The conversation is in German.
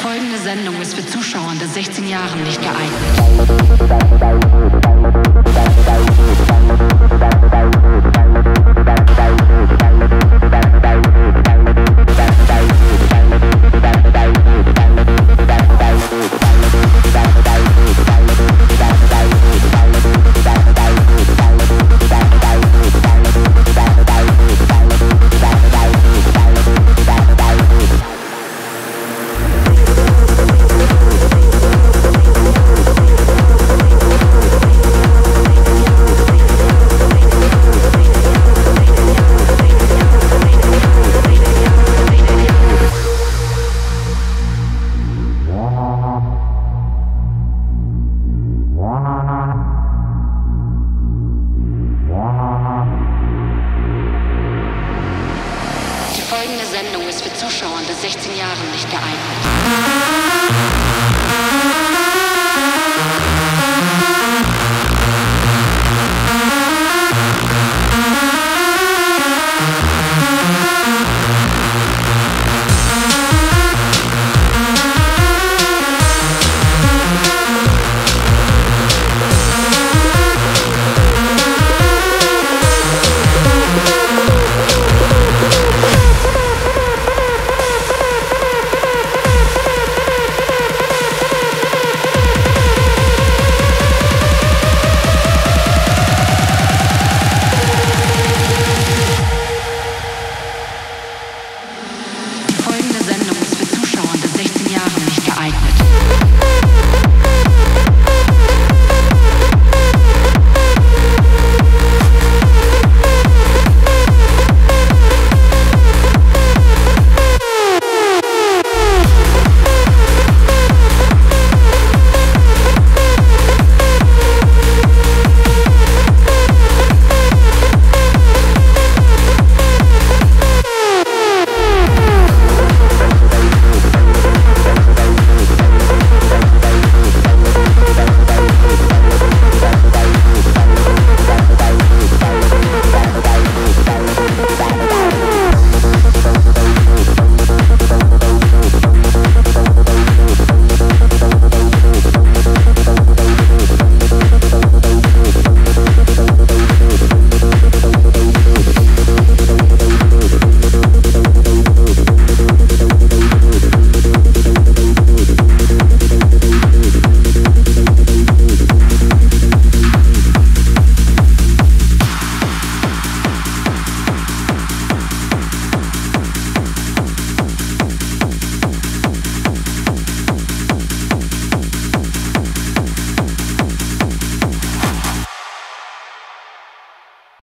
folgende Sendung ist für Zuschauer unter 16 Jahren nicht geeignet. Die folgende Sendung ist für Zuschauer unter 16 Jahren nicht geeignet.